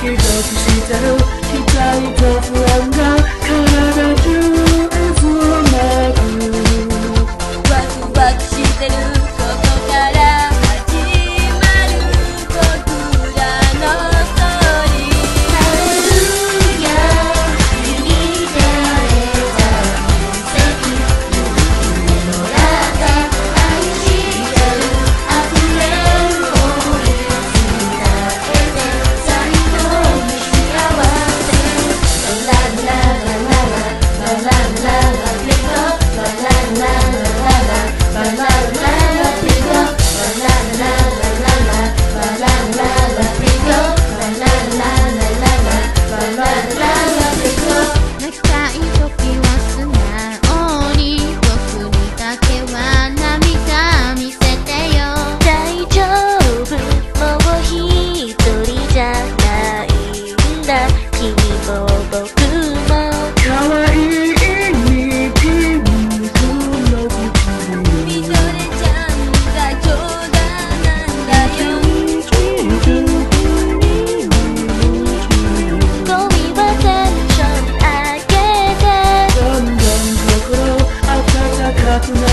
Keep going, keep down, keep down, keep down, keep night. Kara